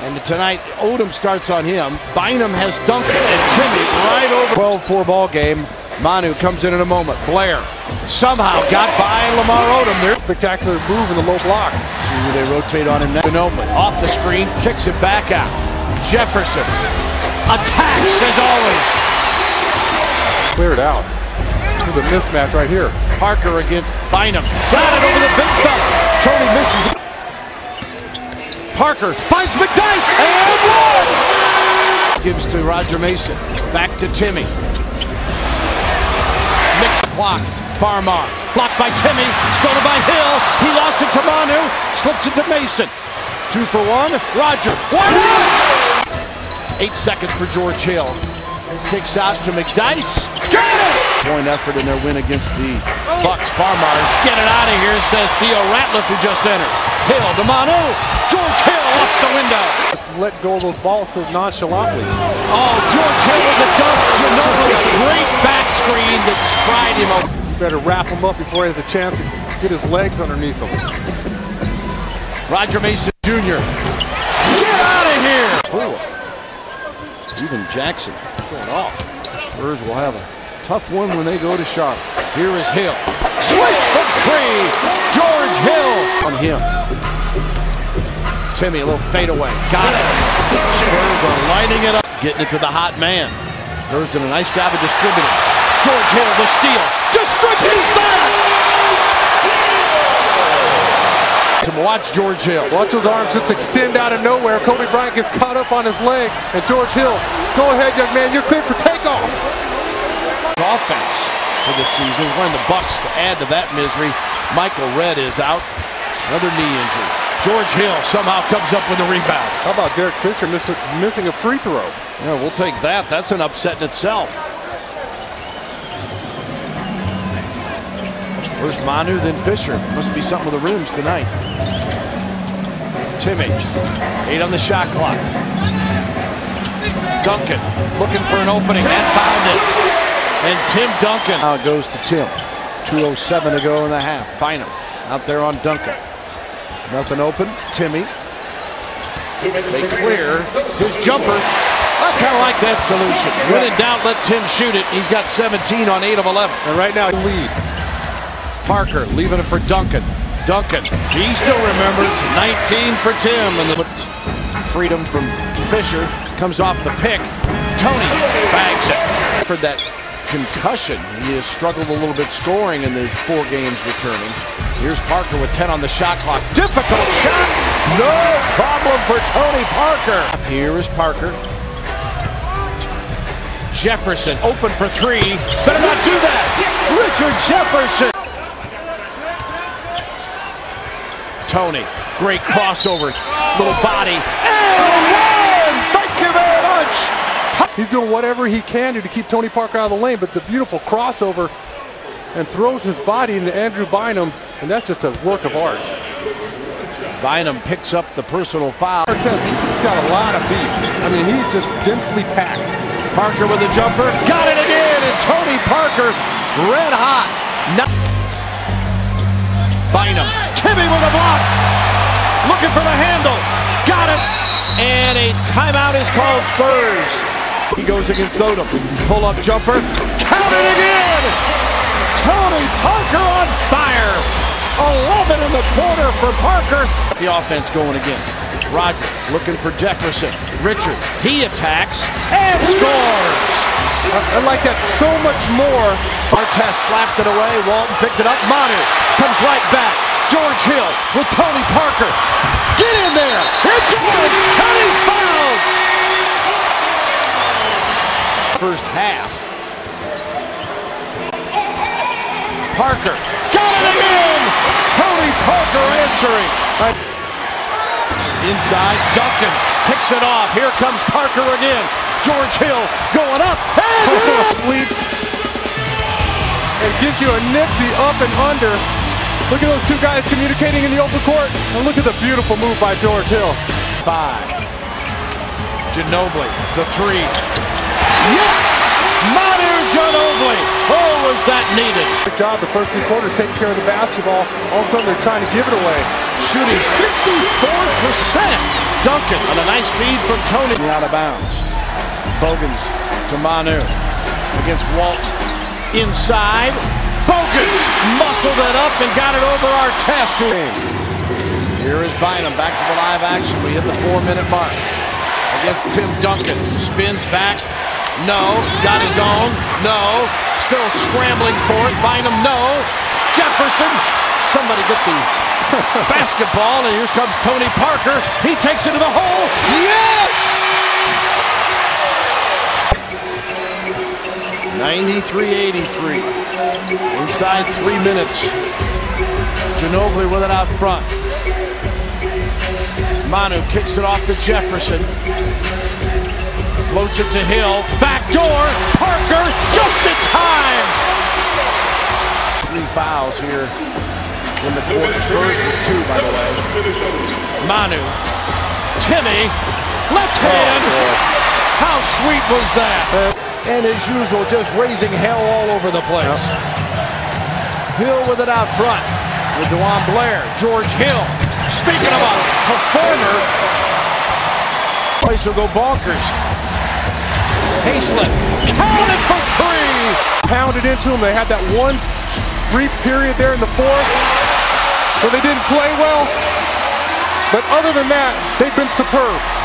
And tonight, Odom starts on him. Bynum has Duncan and Timmy right over. 12-4 ball game. Manu comes in in a moment. Blair somehow got by Lamar Odom. There. Spectacular move in the low block. See who they rotate on him next. Ginobili off the screen, kicks it back out. Jefferson attacks as always. Cleared out. There's a mismatch right here. Parker against Bynum. Got it over the big fella. Tony misses it. Parker finds McDyess and one! Gives to Roger Mason. Back to Timmy. Nick clock. Farmar. Blocked by Timmy. Stolen by Hill. He lost it to Manu. Slips it to Mason. Two for one. Roger. One! Eight seconds for George Hill. Kicks out to McDyess. Got it! Point effort in their win against the oh. Bucks. Farmar. Get it out of here, says Theo Ratliff, who just entered. Hill to Manu. George Hill off the window. Just let go of those balls so nonchalantly. Oh, George Hill with the dunk. Ginobili, a great back screen that fried him open. Better wrap him up before he has a chance to get his legs underneath him. Roger Mason Jr. Get out of here! Four. Stephen Jackson going off. Spurs will have a tough one when they go to Charlotte. Here is Hill. Swish for three! George Hill on him. Timmy, a little fadeaway. Got it. Spurs are lighting it up. Getting it to the hot man. Spurs did a nice job of distributing. George Hill, the steal. To watch George Hill. Watch those arms just extend out of nowhere. Kobe Bryant gets caught up on his leg. And George Hill, go ahead, young man. You're cleared for takeoff. Offense for the season. One of the Bucks to add to that misery. Michael Redd is out. Another knee injury. George Hill somehow comes up with a rebound. How about Derek Fisher miss, missing a free throw? Yeah, we'll take that. That's an upset in itself. First Manu, then Fisher. Must be something with the rims tonight. Timmy, eight on the shot clock. Duncan looking for an opening and found it. And Tim Duncan. Now it goes to Tim. 2.07 to go in the half. Bynum out there on Duncan. Nothing open. Timmy. They clear. His jumper. I kind of like that solution. When in doubt, let Tim shoot it. He's got 17 on 8 of 11. And right now, lead. Parker leaving it for Duncan. Duncan, he still remembers 19 for Tim. And the freedom from Fisher comes off the pick. Tony bags it. For that concussion, he has struggled a little bit scoring in the four games returning. Here's Parker with 10 on the shot clock. Difficult shot. No problem for Tony Parker. Here is Parker. Jefferson open for three. Better not do that. Richard Jefferson. Tony, great crossover, little body, and one! Thank you very much! He's doing whatever he can do to keep Tony Parker out of the lane, but the beautiful crossover and throws his body into Andrew Bynum, and that's just a work of art. Bynum picks up the personal foul. Cortez, he's just got a lot of beef. I mean, he's just densely packed. Parker with a jumper, got it again, and Tony Parker, red hot. No Bynum, Timmy with a block, looking for the handle, got it, and a timeout is called Spurs. He goes against Odom, pull up jumper, count it again! Tony Parker on fire! 11 in the quarter for Parker. The offense going again. Roger looking for Jefferson. Richard, he attacks and scores. I, I like that so much more. Artest slapped it away. Walton picked it up. Manu comes right back. George Hill with Tony Parker. Get in there. It's George, and he's fouled. First half. Parker got it again. Tony Parker answering. Inside, Duncan picks it off. Here comes Parker again. George Hill going up and leads and gives you a nifty up and under. Look at those two guys communicating in the open court. And look at the beautiful move by George Hill. Five. Ginobili, the three. Yes! Manu Ginobili. Oh, was that needed? Good job the first three quarters taking care of the basketball. All of a sudden they're trying to give it away. Shooting 54%. Duncan on a nice feed from Tony. Out of bounds. Bogans to Manu against Walton. Inside. Bogans muscled it up and got it over our test. Here is Bynum back to the live action. We hit the four-minute mark against Tim Duncan. Spins back. No. Got his own. No. Still scrambling for it. Bynum, no. Jefferson. Somebody get the basketball. And here comes Tony Parker. He takes it to the hole. Yes! 93-83. Inside three minutes. Ginobili with it out front. Manu kicks it off to Jefferson. Floats it to Hill. Back door. Parker just in time. Three fouls here in the quarter. Spurs with two, by the way. Manu. Timmy. Left hand. Oh, How sweet was that? Uh, and as usual, just raising hell all over the place. Hill with it out front. With DeJuan Blair. George Hill. Speaking of a performer, place will go bonkers. Haislip counted for three. Pounded into them. They had that one brief period there in the fourth where they didn't play well. But other than that, they've been superb.